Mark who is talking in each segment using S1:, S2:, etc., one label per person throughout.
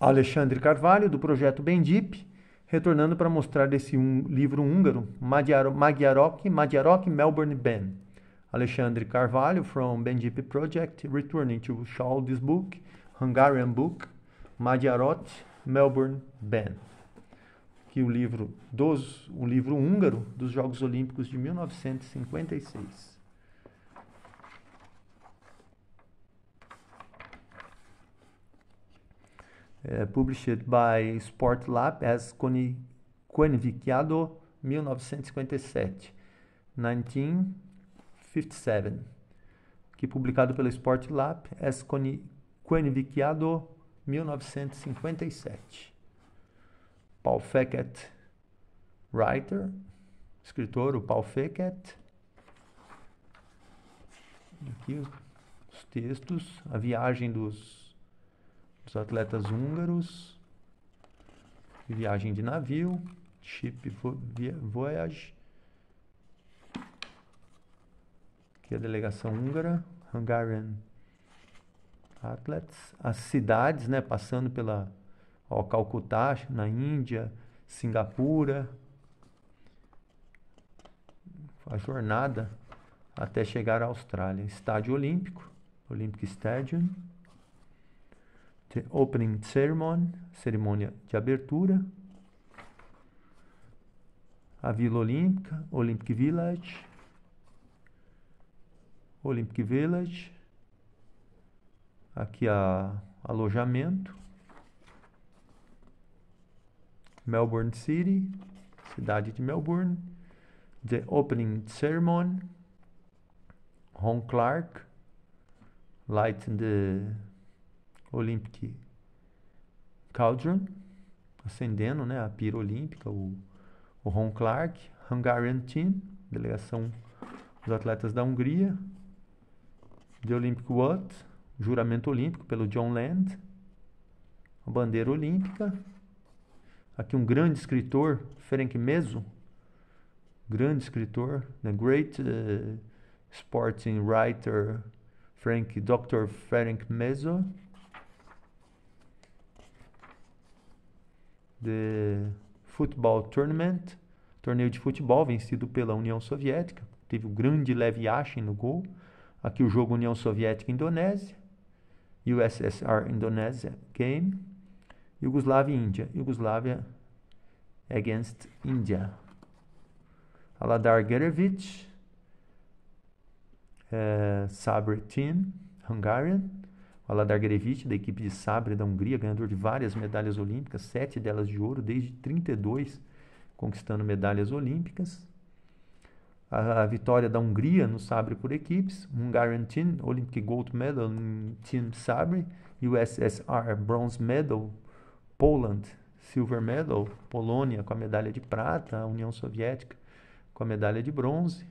S1: Alexandre Carvalho, do projeto Bendip, retornando para mostrar esse um, livro húngaro, Magyarok, Magyarok Melbourne Ben. Alexandre Carvalho, from Bendip Project, returning to show this book, Hungarian book, Magyarok Melbourne Ben. Que o livro dos, o livro húngaro dos Jogos Olímpicos de 1956. Uh, published by Sport Lab as Quenviciado 1957, 1957, que publicado pela Sport Lab as Quenviciado 1957. Paul Feckett, writer, escritor, o Paul Feckett. Aqui os textos, a viagem dos os atletas húngaros, viagem de navio, ship voyage, que é a delegação húngara, Hungarian Athletes, as cidades, né, passando pela ó, Calcutá, na Índia, Singapura, a jornada até chegar à Austrália. Estádio Olímpico, Olympic Stadium opening ceremony, cerimônia de abertura. A Vila Olímpica, Olympic Village. Olympic Village. Aqui a alojamento. Melbourne City, cidade de Melbourne. The opening ceremony. Ron Clark. Light in the Olympic Cauldron, acendendo né, a pira olímpica, o, o Ron Clark, Hungarian Team, delegação dos atletas da Hungria, The Olympic What, juramento olímpico pelo John Land, a bandeira olímpica, aqui um grande escritor, Ferenc Meso, grande escritor, the great uh, sporting writer Frank, Dr. Ferenc Meso, The Football Tournament, torneio de futebol vencido pela União Soviética. Teve o grande Lev Yashin no gol. Aqui o jogo União Soviética-Indonésia. USSR Indonésia Game. Yugoslávia e Índia. Yugoslávia against India. Aladar Gerevic. Uh, Sabre Team, Hungarian. Aladar Grevich, da equipe de sabre da Hungria, ganhador de várias medalhas olímpicas, sete delas de ouro, desde 32, conquistando medalhas olímpicas. A, a vitória da Hungria no sabre por equipes, Hungarian Team, Olympic Gold Medal em Team Sabre, USSR Bronze Medal, Poland Silver Medal, Polônia com a medalha de prata, a União Soviética com a medalha de bronze.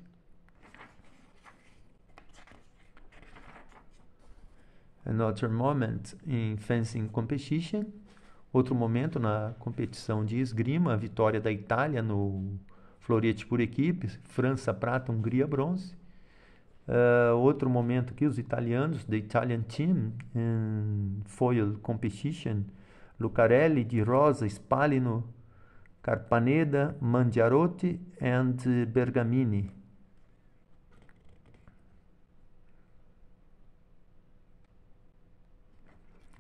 S1: Another moment in fencing competition. Outro momento na competição de esgrima, a vitória da Itália no florete por equipes, França prata, Hungria bronze. Uh, outro momento aqui, os italianos, the Italian team in foil competition, Lucarelli, Di Rosa, Spalino, Carpaneda, Mangiarotti and Bergamini.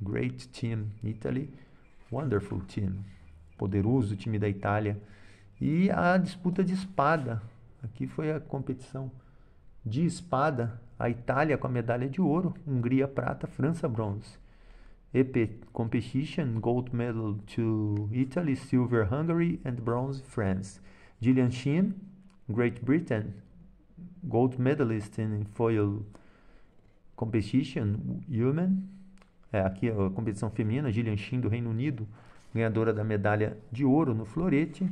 S1: Great team, Italy. Wonderful team. Poderoso time da Itália. E a disputa de espada. Aqui foi a competição de espada. A Itália com a medalha de ouro, Hungria prata, França bronze. EP competition, gold medal to Italy, silver Hungary and bronze France. Gillian Sheen, Great Britain, gold medalist in foil competition, human. É, aqui a competição feminina, Gillian Shin do Reino Unido, ganhadora da medalha de ouro no florete.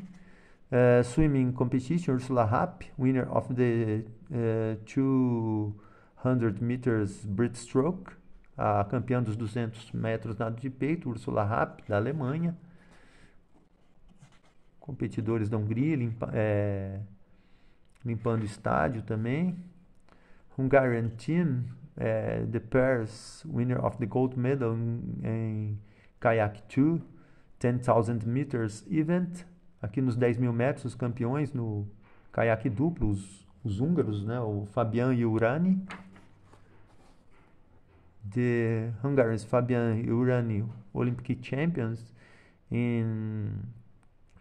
S1: Uh, swimming competition, Ursula Rapp, winner of the uh, 200 meters breaststroke, a campeã dos 200 metros nado de peito, Ursula Rapp, da Alemanha. Competidores da Hungria, limpa, é, limpando estádio também. Hungarian Team, é, the pairs winner of the gold medal em, Kayak 2, 10,000 meters event. Aqui nos 10 mil metros, os campeões no caiaque duplo, os, os húngaros, né? o Fabian e Urani. The Hungarians Fabian Urani Olympic champions in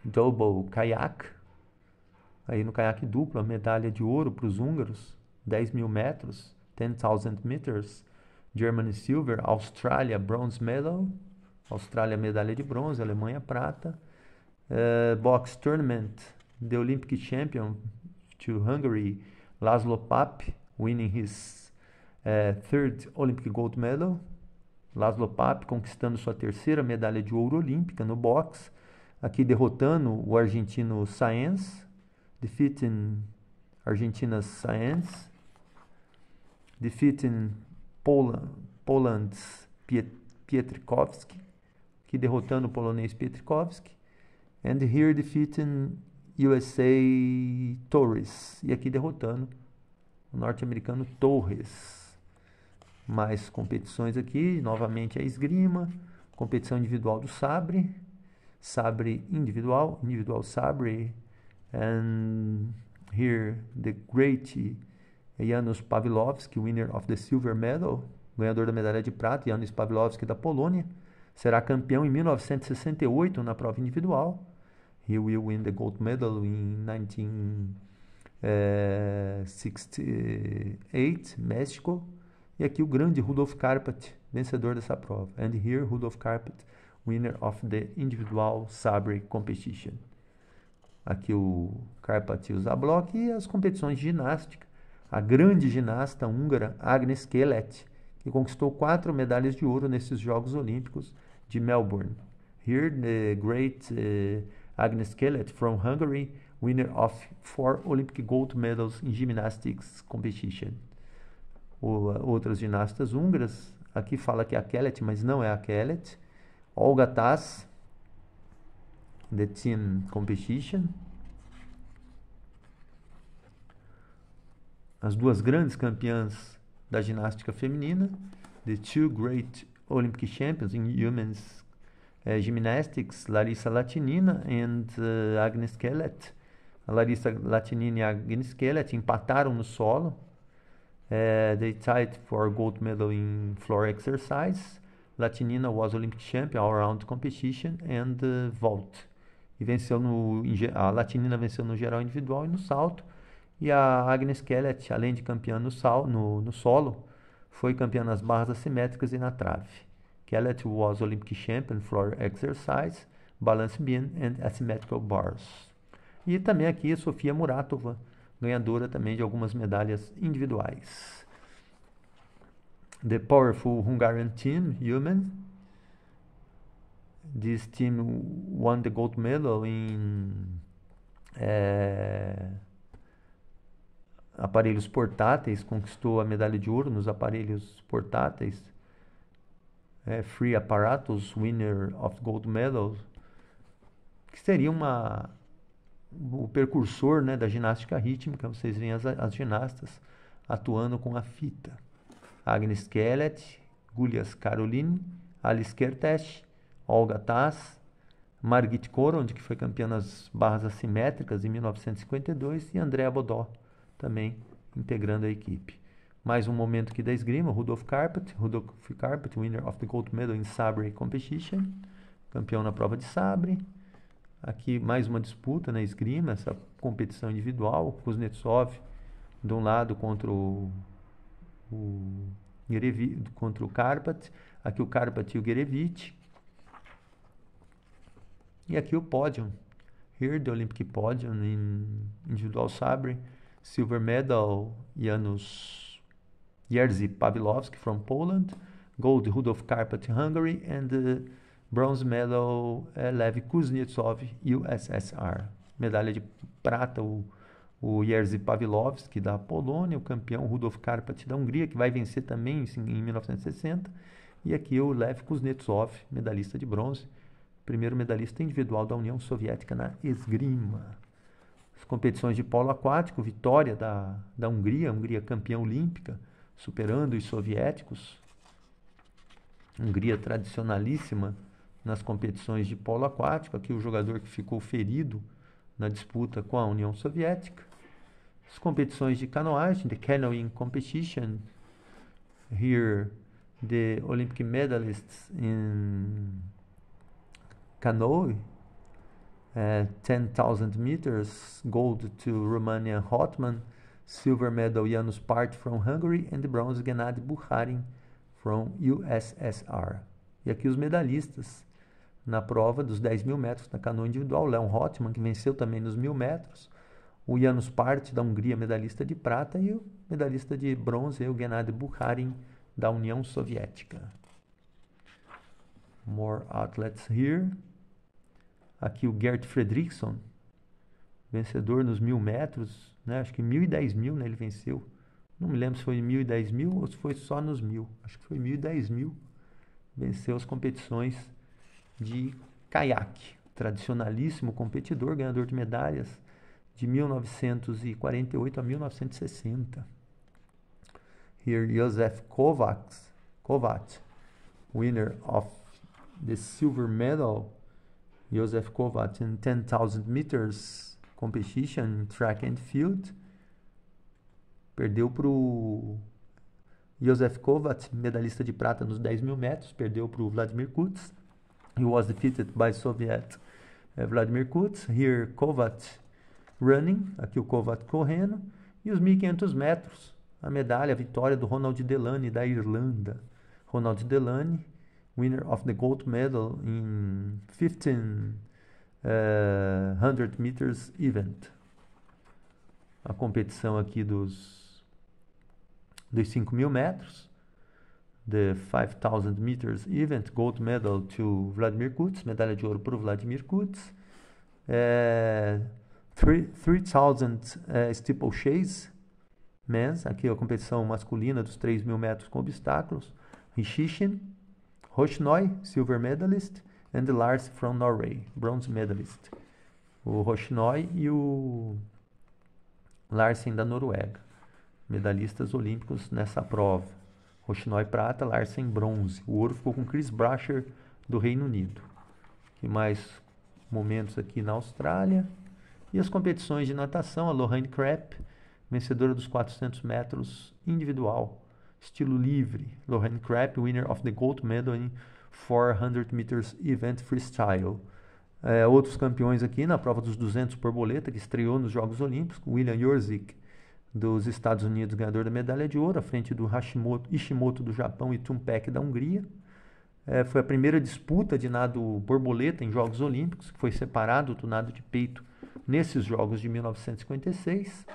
S1: double kayak. Aí no caiaque duplo, a medalha de ouro para os húngaros, 10 mil metros, 10,000 meters. Germany silver, Austrália bronze medal, Austrália medalha de bronze, Alemanha prata. Uh, box tournament, the Olympic champion to Hungary, Laszlo Papp, winning his uh, third Olympic gold medal. Laszlo Papp conquistando sua terceira medalha de ouro olímpica no boxe, aqui derrotando o argentino Saenz, defeating Argentina's Saenz, defeating Poland, Poland's Piet, Pietrkowski, que derrotando o polonês Pietrkowski, and here defeating USA Torres, e aqui derrotando o norte-americano Torres. Mais competições aqui, novamente a esgrima, competição individual do sabre, sabre individual, individual sabre, and here the great Janusz Pawlowski, winner of the silver medal, ganhador da medalha de prata, Janusz Pawlowski da Polônia, será campeão em 1968 na prova individual. He will win the gold medal in 1968, eh, México. E aqui o grande Rudolf Karpat, vencedor dessa prova. And here Rudolf Karpat, winner of the individual sabre competition. Aqui o Karpat e o Zablok e as competições de ginástica a grande ginasta húngara Agnes Kelet, que conquistou quatro medalhas de ouro nesses Jogos Olímpicos de Melbourne. Here, the great uh, Agnes Kelet from Hungary, winner of four Olympic gold medals in gymnastics competition. O, uh, outras ginastas húngaras, aqui fala que é a Kelet, mas não é a Kelet. Olga Tass, the team competition. As duas grandes campeãs da ginástica feminina, the two great Olympic champions in women's uh, gymnastics, Larissa Latinina and uh, Agnes Kellet. A Larissa Latinina e Agnes Kellet empataram no solo. Uh, they tied for gold medal in floor exercise. Latinina was Olympic champion all around competition and uh, vault. E venceu no a Latinina venceu no geral individual e no salto. E a Agnes Kellet, além de campeã no, sal, no, no solo, foi campeã nas barras assimétricas e na trave. Kellett was Olympic champion floor exercise, balance beam and asymmetrical bars. E também aqui Sofia Muratova, ganhadora também de algumas medalhas individuais. The powerful Hungarian team, human. This team won the gold medal in uh, aparelhos portáteis, conquistou a medalha de ouro nos aparelhos portáteis. É, Free Apparatus, winner of gold medal, que seria uma o percursor né, da ginástica rítmica. Vocês veem as, as ginastas atuando com a fita. Agnes Kellet, Gulias Caroline, Alice Kertész, Olga Tass, Margit Korond, que foi campeã nas barras assimétricas em 1952, e Andrea Bodó também integrando a equipe. Mais um momento aqui da esgrima, Rudolf Carpet, Rudolf Carpet, winner of the gold medal in sabre competition, campeão na prova de sabre. Aqui mais uma disputa na esgrima, essa competição individual, Kuznetsov de um lado contra o, o contra o Karpat, aqui o Karpat e o Gerevich. E aqui o pódio. Here the Olympic podium in individual sabre. Silver medal, Janusz Jerzy Pawlowski from Poland. Gold, Rudolf Karpat, Hungary. And the bronze medal, uh, Lev Kuznetsov, USSR. Medalha de prata, o, o Jerzy Pawlowski da Polônia. O campeão Rudolf Karpat da Hungria, que vai vencer também em 1960. E aqui o Lev Kuznetsov, medalhista de bronze. Primeiro medalhista individual da União Soviética na esgrima competições de polo aquático, vitória da, da Hungria, Hungria campeã olímpica, superando os soviéticos. Hungria tradicionalíssima nas competições de polo aquático. Aqui o jogador que ficou ferido na disputa com a União Soviética. As competições de canoagem, the canoeing competition. Here, the Olympic medalists in canoe, uh, 10,000 meters, gold to Romanian Hotman, silver medal Janusz Part from Hungary, and bronze Gennady Bukharin from USSR. E aqui os medalhistas na prova dos 10 mil metros na canoa individual. Leon Hotman, que venceu também nos mil metros. O Janusz Part, da Hungria, medalhista de prata. E o medalhista de bronze, o Gennady Bukharin, da União Soviética. More athletes here. Aqui o Gert Fredriksson, vencedor nos mil metros, né? acho que mil e dez mil né? ele venceu. Não me lembro se foi mil e dez mil ou se foi só nos mil. Acho que foi mil e dez mil. Venceu as competições de caiaque. Tradicionalíssimo competidor, ganhador de medalhas de 1948 a 1960. Here, Josef Kovacs, Kovac, winner of the silver medal. Josef Kovac in 10,000 meters competition track and field. Perdeu para o Josef Kovac, medalhista de prata nos 10 mil metros, perdeu para o Vladimir Kutz. He was defeated by Soviet uh, Vladimir Kutz. Here, Kovac running, aqui o Kovac correndo. E os 1.500 metros, a medalha, a vitória do Ronald Delany, da Irlanda. Ronald Delany, winner of the gold medal in 1500 uh, meters event. A competição aqui dos, dos 5 mil metros the 5,000 meters event, gold medal to Vladimir Kutz, medalha de ouro para o Vladimir Kutz. É, 3,000 é, steeplechase men's, aqui a competição masculina dos 3 mil metros com obstáculos. Rishishin, Rochnoi, silver medalist, and Lars from Norway, bronze medalist. O Rochnoi e o Larsen da Noruega, medalhistas olímpicos nessa prova. Rochinói prata, Larsen bronze. O ouro ficou com Chris Brasher do Reino Unido. E mais momentos aqui na Austrália. E as competições de natação, a Lorraine Krepp, vencedora dos 400 metros individual, estilo livre. Lorraine Krepp, winner of the gold medal in 400 meters event freestyle. É, outros campeões aqui na prova dos 200 borboleta, que estreou nos Jogos Olímpicos, William Jorzik, dos Estados Unidos, ganhador da medalha de ouro, à frente do Hashimoto, Ishimoto do Japão e Tumpek da Hungria. É, foi a primeira disputa de nado borboleta em Jogos Olímpicos, que foi separado do nado de peito nesses Jogos de 1956.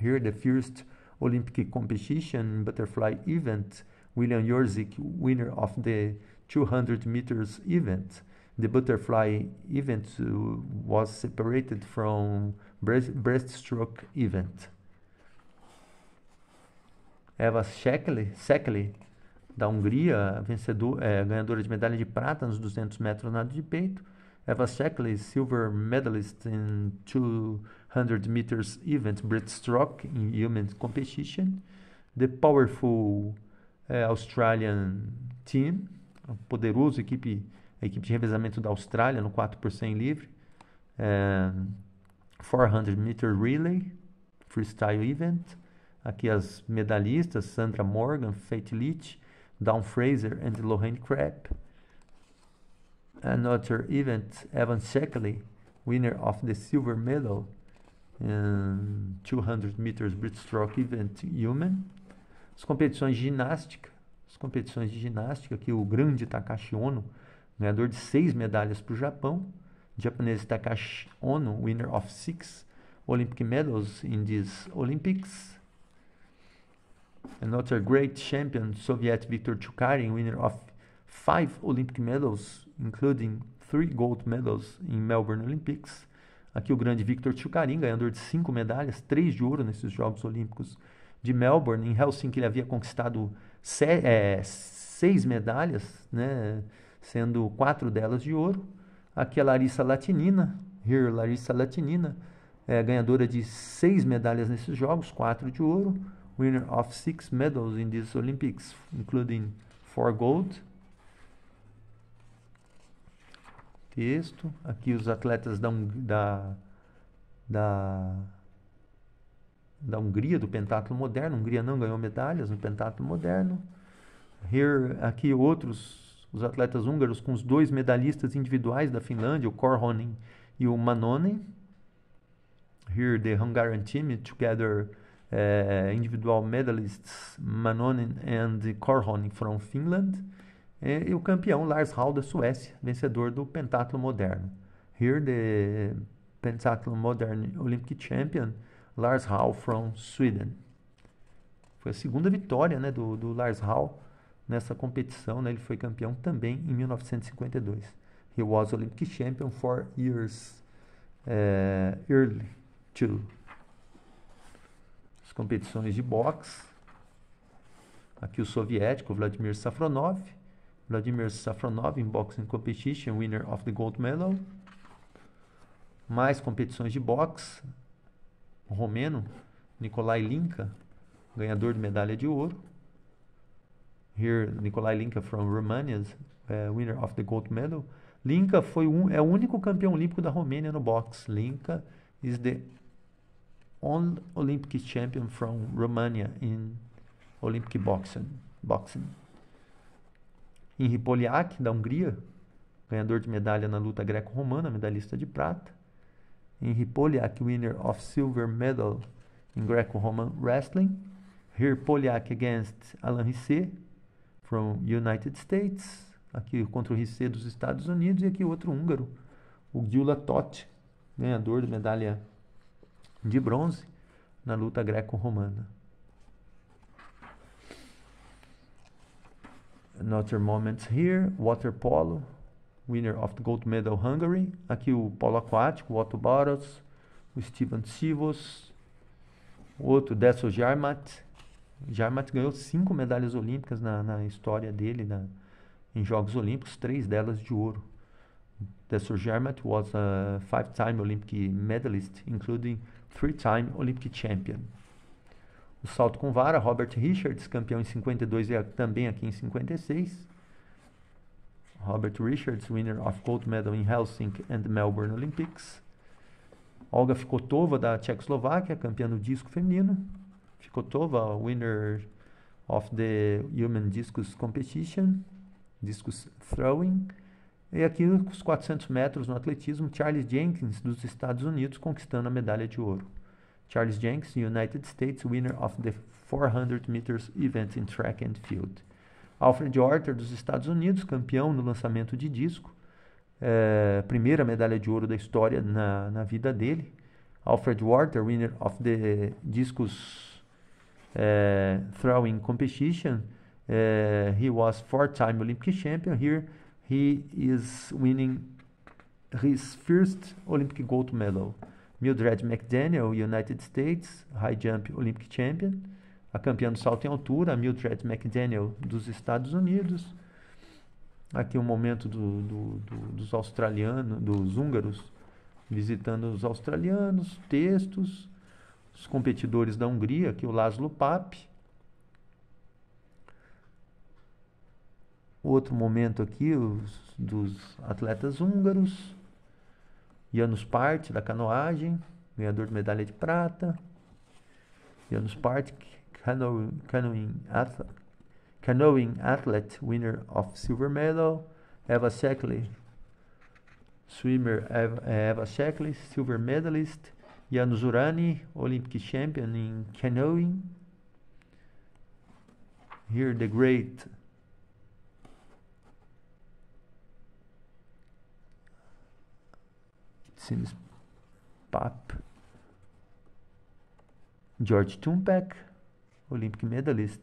S1: Here, the first Olympic competition butterfly event, William Jorzik, winner of the 200 meters event. The butterfly event uh, was separated from breast, breaststroke event. Eva Shekli, da Hungria, vencedor, é, ganhadora de medalha de prata nos 200 metros nado de peito. Eva Shekli, silver medalist in 200 meters event breaststroke in human competition. The powerful é, Australian team, a poderoso equipe, a equipe de revezamento da Austrália no eh, 4 por 100 livre. É, 400 meter relay, freestyle event. Aqui as medalhistas, Sandra Morgan, Faith Leach, Dawn Fraser and Lorraine Krepp. Another event, Evan Sheckley, winner of the silver medal in 200 meters breaststroke event human. As competições de ginástica, as competições de ginástica, aqui o grande Takashi Ono, ganhador de seis medalhas para o Japão. Japanese Takashi Ono, winner of six Olympic medals in these Olympics. Another great champion, Soviet Viktor Chukarin, winner of five Olympic medals, including three gold medals in Melbourne Olympics. Aqui o grande Viktor Chukarin, ganhador de cinco medalhas, três de ouro nesses Jogos Olímpicos de Melbourne. Em Helsinki ele havia conquistado é, seis medalhas, né, sendo quatro delas de ouro. Aqui a Larissa Latinina, here Larissa Latinina, é, ganhadora de seis medalhas nesses Jogos, quatro de ouro winner of six medals in these Olympics, including four gold. Texto. Aqui os atletas da, da, da, da Hungria, do pentatlo moderno. A Hungria não ganhou medalhas no pentatlo moderno. Here, aqui outros, os atletas húngaros com os dois medalhistas individuais da Finlândia, o Korhonen e o Manonen. Here the Hungarian team together uh, individual medalists Manonen and Korhonen from Finland. E, e, o campeão Lars Hall da Suécia, vencedor do pentatlo moderno. Here the pentatlo modern Olympic champion Lars Hall from Sweden. Foi a segunda vitória né, do, do Lars Hall nessa competição. Né, ele foi campeão também em 1952. He was Olympic champion four years uh, early too. As competições de boxe. Aqui o soviético Vladimir Safronov. Vladimir Safronov in boxing competition, winner of the gold medal. Mais competições de boxe. O romeno Nikolai Linka, ganhador de medalha de ouro. Here, Nikolai Linka from Romania, uh, winner of the gold medal. Linka foi um, é o único campeão olímpico da Romênia no boxe. Linka is the only Olympic champion from Romania in Olympic boxing. boxing. Henri Poliak, da Hungria, ganhador de medalha na luta greco-romana, medalhista de prata. Henri Poliak, winner of silver medal in Greco-Roman wrestling. Here Poliak against Alain Risset from United States. Aqui contra o Risset dos Estados Unidos e aqui outro húngaro, o Gyula Totti, ganhador de medalha de bronze na luta greco-romana. Another moment here, water polo, winner of the gold medal Hungary. Aqui o polo aquático, o Otto o Steven Sivos, outro Desso Jarmat. Jarmat ganhou cinco medalhas olímpicas na, na história dele na, em Jogos Olímpicos, três delas de ouro. Desso Jarmat was a five-time Olympic medalist, including three-time Olympic champion. O salto com vara, Robert Richards, campeão em 52 e também aqui em 56. Robert Richards, winner of gold medal in Helsinki and Melbourne Olympics. Olga Fikotova, da Tchecoslováquia, campeã no disco feminino. Fikotova, winner of the Human Discus Competition, discus throwing. E aqui os 400 metros no atletismo, Charles Jenkins, dos Estados Unidos, conquistando a medalha de ouro. Charles Jenkins, United States, winner of the 400 meters event in track and field. Alfred Orter, dos Estados Unidos, campeão no lançamento de disco. É, primeira medalha de ouro da história na, na vida dele. Alfred Orter, winner of the discus é, throwing competition. É, he was four-time Olympic champion. Here he is winning his first Olympic gold medal. Mildred McDaniel, United States, high jump Olympic champion a campeã do salto em altura, Mildred McDaniel, dos Estados Unidos. Aqui um momento do, do, do, dos australianos, dos húngaros, visitando os australianos, textos, os competidores da Hungria, aqui o Laszlo Pape. Outro momento aqui, os, dos atletas húngaros. Janusz Part, da canoagem, ganhador de medalha de prata. Janusz Part, canoe, canoeing, athlete, canoeing athlete, winner of silver medal. Eva Sheckley, swimmer Eva, Sheckley, silver medalist. Jan Zurani, Olympic champion in canoeing. Here the great it seems Pap George Tumpek Olympic medalist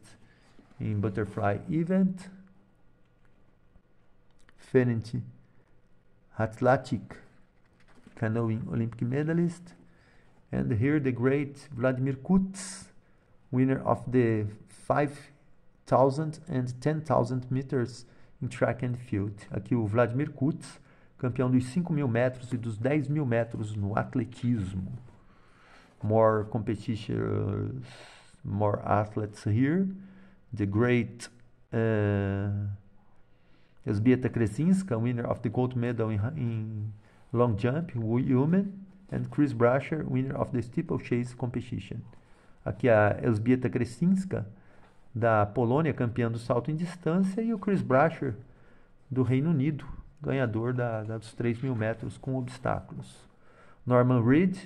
S1: in butterfly event. Ferenc Hatzlatic, canoeing Olympic medalist. And here the great Vladimir Kutz, winner of the 5,000 and 10,000 meters in track and field. Aqui o Vladimir Kutz, campeão dos 5 mil metros e dos 10 mil metros no atletismo. More competitions more athletes here. The great uh, Elzbieta Kresinska, winner of the gold medal in, in long jump, women, and Chris Brasher, winner of the steeplechase competition. Aqui a Elzbieta Kresinska, da Polônia, campeã do salto em distância, e o Chris Brasher, do Reino Unido, ganhador da, da dos 3 mil metros com obstáculos. Norman Reed,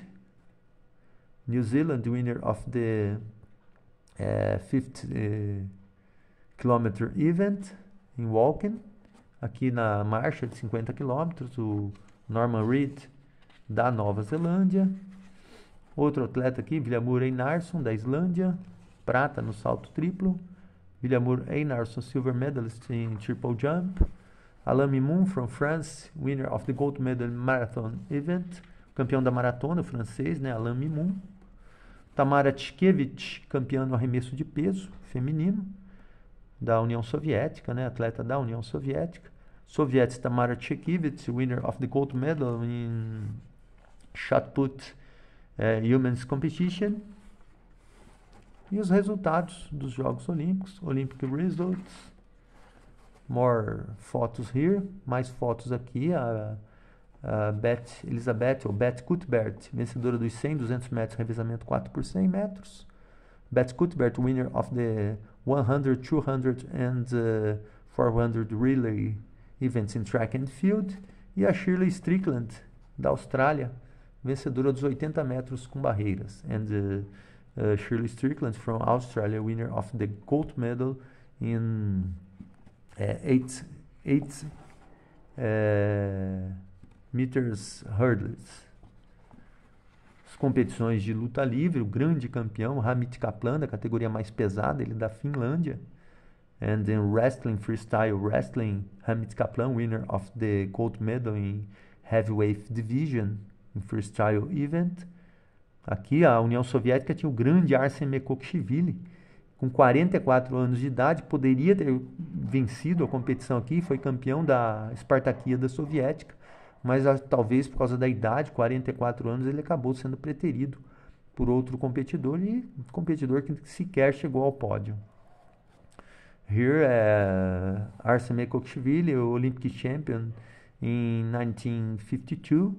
S1: New Zealand, winner of the uh, fifth uh, kilometer event em walking. Aqui na marcha de 50 quilômetros, o Norman Reed da Nova Zelândia. Outro atleta aqui, Villamur Einarsson da Islândia, prata no salto triplo. Villamur Einarsson, silver medalist in triple jump. Alain Mimoun from France, winner of the gold medal marathon event, campeão da maratona, francês, né, Alain Mimoun. Tamara Tchkevich, campeã no arremesso de peso feminino da União Soviética, né, atleta da União Soviética. Soviets Tamara Tchkevich, winner of the gold medal in shot put uh, humans competition. E os resultados dos Jogos Olímpicos, Olympic results. More fotos here, mais fotos aqui. A, a Beth Elizabeth, ou Beth Cuthbert, vencedora dos 100, 200 metros, revezamento 4 por 100 metros. Beth Cuthbert, winner of the 100, 200 and uh, 400 relay events in track and field. E a Shirley Strickland, da Austrália, vencedora dos 80 metros com barreiras. And uh, uh, Shirley Strickland from Australia, winner of the gold medal in uh, 8, eight uh, meters hurdles. As competições de luta livre, o grande campeão, Hamit Kaplan, da categoria mais pesada, ele é da Finlândia. And in wrestling, freestyle wrestling, Hamit Kaplan, winner of the gold medal in heavyweight division em freestyle event. Aqui a União Soviética tinha o grande Arsen Mekokshvili, com 44 anos de idade, poderia ter vencido a competição aqui, foi campeão da Espartaquíada Soviética, mas talvez por causa da idade, 44 anos, ele acabou sendo preterido por outro competidor e competidor que sequer chegou ao pódio. Here, uh, Arsen Mekokshvili, Olympic champion in 1952,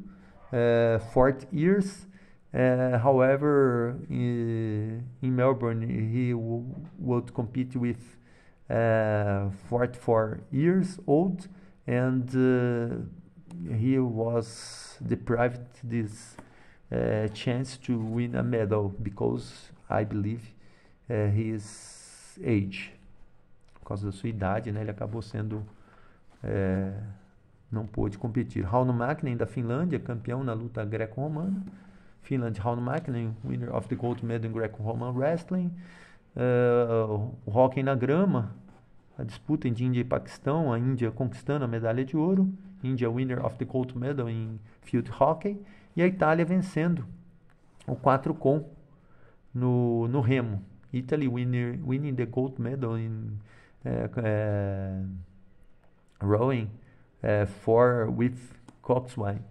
S1: uh, 40 years. Uh, however, in, in, Melbourne, he would compete with uh, 44 years old, and uh, he was deprived this uh, chance to win a medal because I believe uh, his age, por causa da sua idade, né? Ele acabou sendo não pôde competir. Rauno Mäkinen da Finlândia, campeão na luta greco-romana. Finland, Rauno Mäkinen, winner of the gold medal in Greco-Roman Wrestling. Uh, o hockey na grama, a disputa entre Índia e Paquistão, a Índia conquistando a medalha de ouro. Índia, winner of the gold medal in field hockey. E a Itália vencendo o 4 com no, no remo. Italy winner, winning the gold medal in uh, uh, rowing uh, for with Coxswain,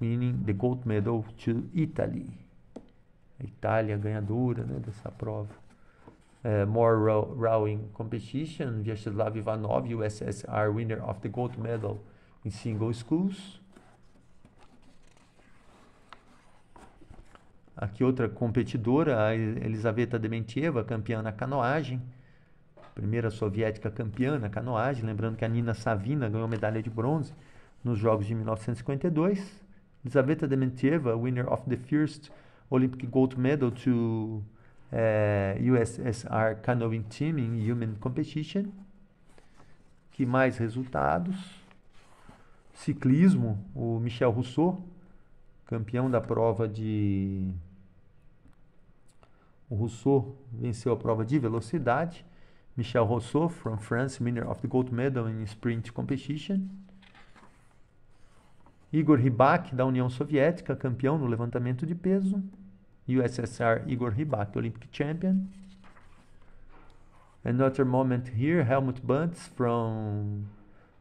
S1: winning the gold medal to Italy. A Itália ganhadora né, dessa prova. Uh, more row, rowing competition, Vyacheslav Ivanov, USSR winner of the gold medal in single schools. Aqui outra competidora, a Elisaveta Dementieva, campeã na canoagem primeira soviética campeã na canoagem, lembrando que a Nina Savina ganhou medalha de bronze nos Jogos de 1952. Elizaveta Dementieva, winner of the first Olympic gold medal to uh, eh, USSR canoeing team in human competition. Que mais resultados? Ciclismo, o Michel Rousseau, campeão da prova de o Rousseau venceu a prova de velocidade. Michel Rousseau from France, winner of the gold medal in sprint competition. Igor Rybak, da União Soviética, campeão no levantamento de peso. USSR Igor Rybak, Olympic champion. Another moment here, Helmut Bunds from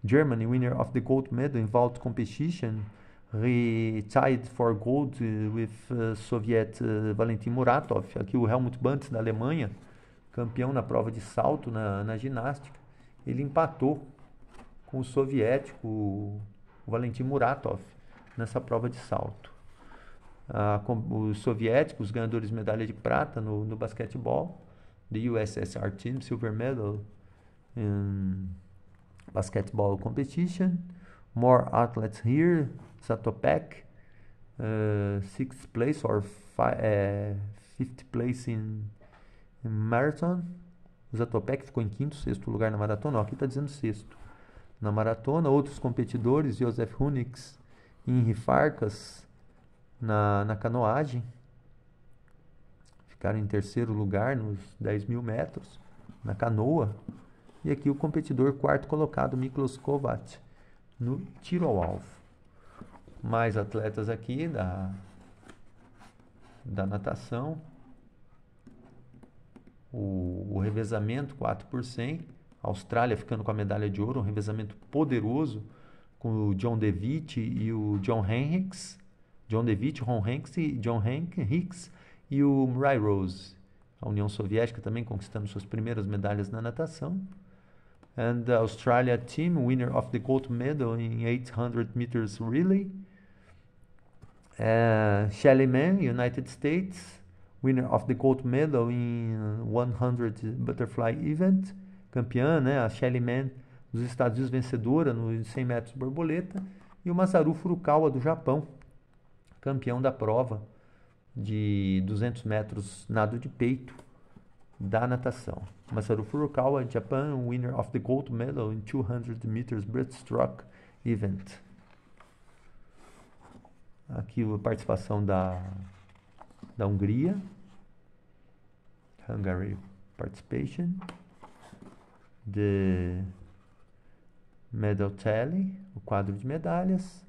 S1: Germany, winner of the gold medal in vault competition, retied for gold uh, with uh, Soviet uh, Valentin Muratov. Aqui o Helmut Bunds da Alemanha, campeão na prova de salto na, na ginástica, ele empatou com o soviético, o Valentim Muratov, nessa prova de salto. Ah, os soviéticos, ganhadores de medalha de prata no, no basquetebol, the USSR Team Silver Medal in Basketball Competition. More athletes here, Zatopek, uh, sixth place or uh, fifth place in, in marathon. Zatopek ficou em quinto, sexto lugar na maratona. Ó, aqui está dizendo sexto. Na maratona, outros competidores, Josef Hunix e Henri Farkas, na, na canoagem. Ficaram em terceiro lugar nos 10 mil metros, na canoa. E aqui o competidor quarto colocado, Miklos Kovac, no tiro ao alvo. Mais atletas aqui da, da natação. O, o revezamento 4 por 100. Austrália ficando com a medalha de ouro, um revezamento poderoso com o John DeWitt e o John Henricks. John DeWitt, Ron Hanks e John Hank Hicks e o Murray Rose. A União Soviética também conquistando suas primeiras medalhas na natação. And the Australia team, winner of the gold medal in 800 meters relay. Uh, Shelley Mann, United States, winner of the gold medal in 100 butterfly event. Campeã, né? A Shelley Mann dos Estados Unidos, vencedora nos 100 metros borboleta. E o Masaru Furukawa, do Japão, campeão da prova de 200 metros nado de peito da natação. Masaru Furukawa, Japan, winner of the gold medal in 200 meters breaststroke event. Aqui a participação da, da Hungria. Hungary participation. The medal tally, o quadro de medalhas.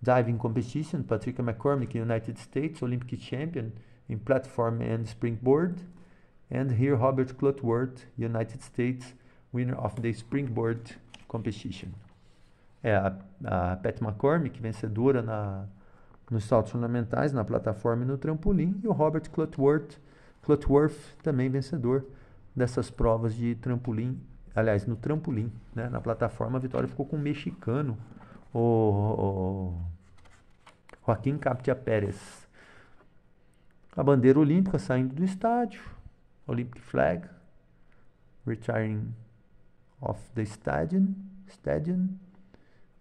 S1: Diving competition, Patricia McCormick, United States, Olympic champion in platform and springboard. And here Robert Clutworth, United States, winner of the springboard competition. É a, a Pat McCormick, vencedora na, nos saltos fundamentais, na plataforma e no trampolim. E o Robert Clutworth, Clutworth também vencedor dessas provas de trampolim. Aliás, no trampolim, né? na plataforma, a vitória ficou com o mexicano, o, o Joaquim Captia Pérez. A bandeira olímpica saindo do estádio, Olympic flag, retiring of the stadium, stadium,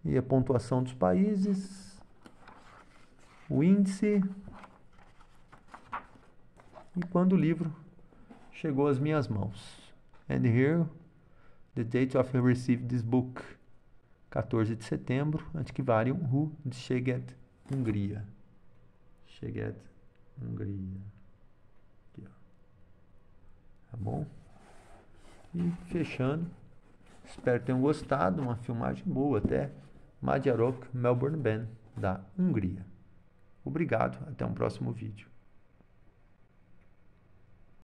S1: e a pontuação dos países, o índice, e quando o livro chegou às minhas mãos. And here, the date of I received this book. 14 de setembro, Antiquarium Ru de Szeged, Hungria. Szeged, Hungria. Aqui, ó. Tá bom? E fechando, espero que tenham gostado, uma filmagem boa até. Magyarok Melbourne Band, da Hungria. Obrigado, até um próximo vídeo.